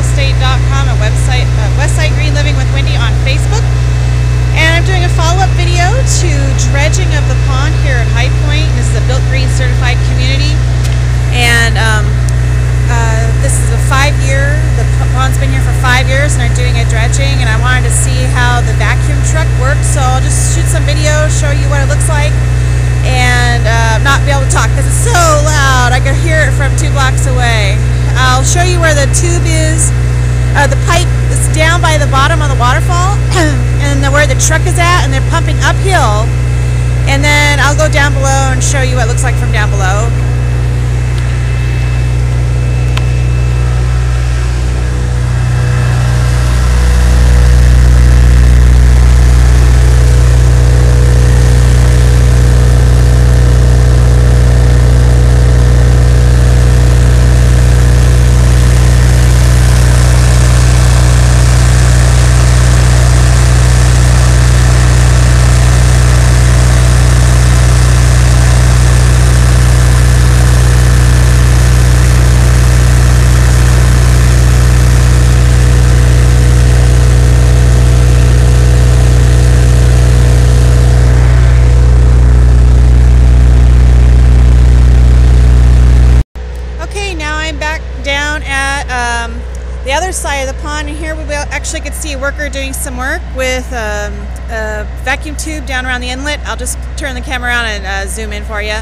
westsiderealestate.com and website uh, Westside Green Living with Wendy on Facebook. And I'm doing a follow-up video to dredging of the pond here at High Point. This is a Built Green certified community, and um, uh, this is a five-year. The pond's been here for five years, and I'm doing a dredging. And I wanted to see how the vacuum truck works, so I'll just shoot some video, show you what it looks like, and uh, not be able to talk because it's so loud. I could hear it from two blocks away. I'll show you where the tube is. Uh, the pipe is down by the bottom of the waterfall and where the truck is at and they're pumping uphill and then I'll go down below and show you what it looks like from down below Okay, now I'm back down at um, the other side of the pond, and here we actually could see a worker doing some work with um, a vacuum tube down around the inlet. I'll just turn the camera around and uh, zoom in for you.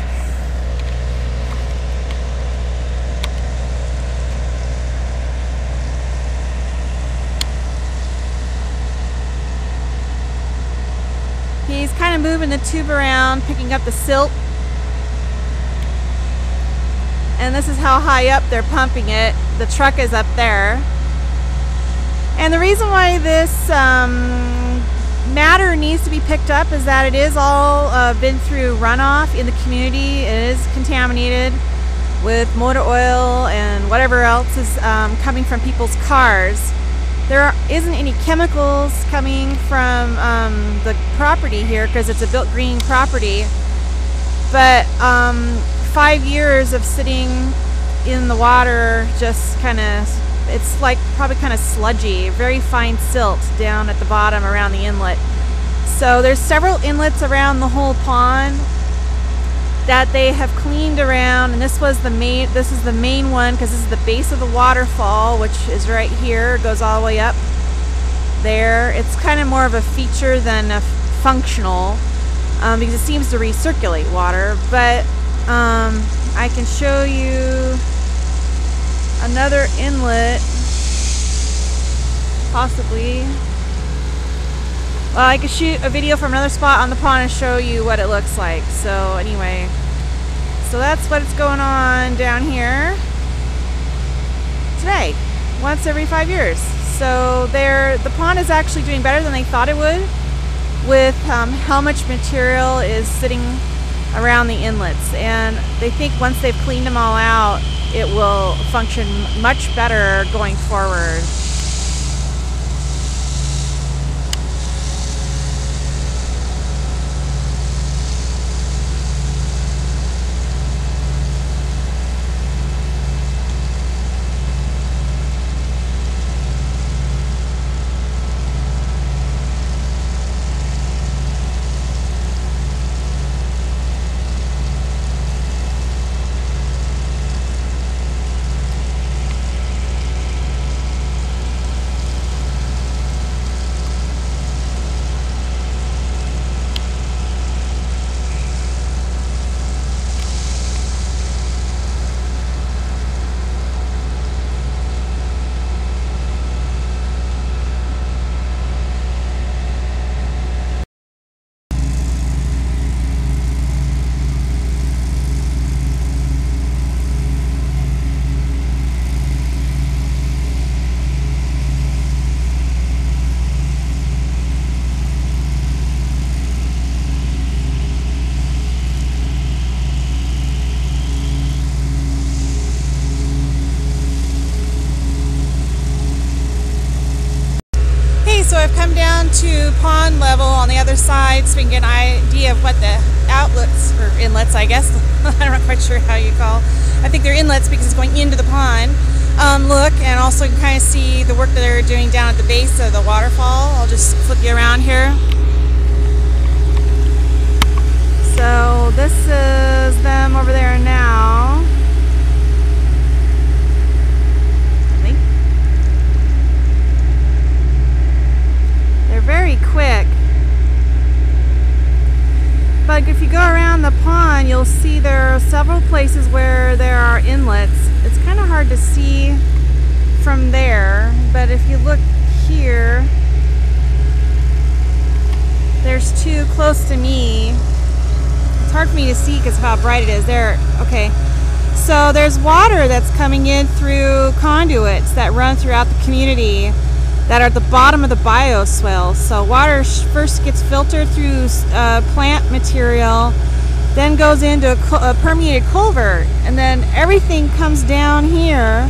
He's kind of moving the tube around, picking up the silt and this is how high up they're pumping it. The truck is up there. And the reason why this um, matter needs to be picked up is that it is all uh, been through runoff in the community. It is contaminated with motor oil and whatever else is um, coming from people's cars. There isn't any chemicals coming from um, the property here because it's a built green property. But um, five years of sitting in the water just kind of it's like probably kind of sludgy very fine silt down at the bottom around the inlet. So there's several inlets around the whole pond that they have cleaned around and this was the main this is the main one because this is the base of the waterfall which is right here goes all the way up there. It's kind of more of a feature than a functional um, because it seems to recirculate water but um, I can show you another inlet, possibly. Well, I could shoot a video from another spot on the pond and show you what it looks like. So anyway, so that's what's going on down here today, once every five years. So there, the pond is actually doing better than they thought it would with um, how much material is sitting around the inlets and they think once they've cleaned them all out it will function much better going forward. so I've come down to pond level on the other side so we can get an idea of what the outlets, or inlets I guess, I'm not quite sure how you call, I think they're inlets because it's going into the pond. um, look and also you can kind of see the work that they're doing down at the base of the waterfall. I'll just flip you around here. So this is them over there now. They're very quick. But if you go around the pond, you'll see there are several places where there are inlets. It's kind of hard to see from there, but if you look here, there's two close to me. It's hard for me to see because of how bright it is. There, okay. So there's water that's coming in through conduits that run throughout the community that are at the bottom of the bioswale. So water first gets filtered through uh, plant material, then goes into a, a permeated culvert, and then everything comes down here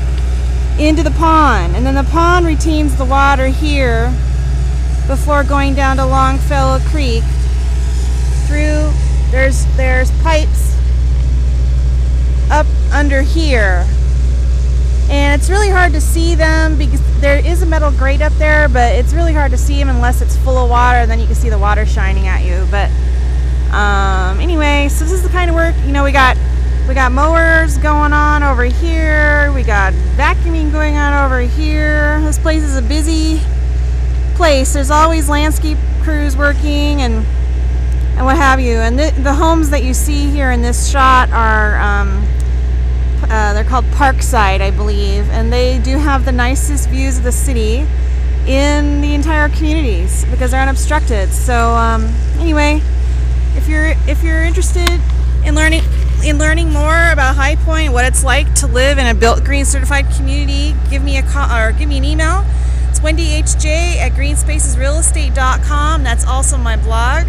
into the pond. And then the pond retains the water here before going down to Longfellow Creek. Through there's there's pipes up under here. And it's really hard to see them because there is a metal grate up there but it's really hard to see them unless it's full of water and then you can see the water shining at you. But um, anyway so this is the kind of work you know we got we got mowers going on over here. We got vacuuming going on over here. This place is a busy place. There's always landscape crews working and and what have you. And the, the homes that you see here in this shot are um, uh, they're called Parkside, I believe, and they do have the nicest views of the city in the entire communities because they're unobstructed. So um, anyway, if you're if you're interested in learning in learning more about High Point, what it's like to live in a built green certified community, give me a call or give me an email. It's wendyhj at greenspacesrealestate.com. That's also my blog.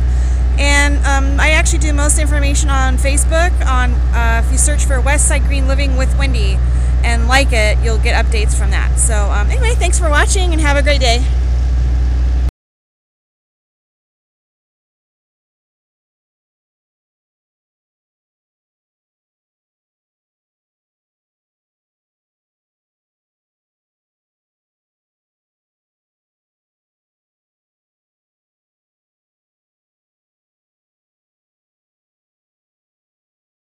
And um, I actually do most information on Facebook. On uh, if you search for Westside Green Living with Wendy and like it, you'll get updates from that. So um, anyway, thanks for watching and have a great day.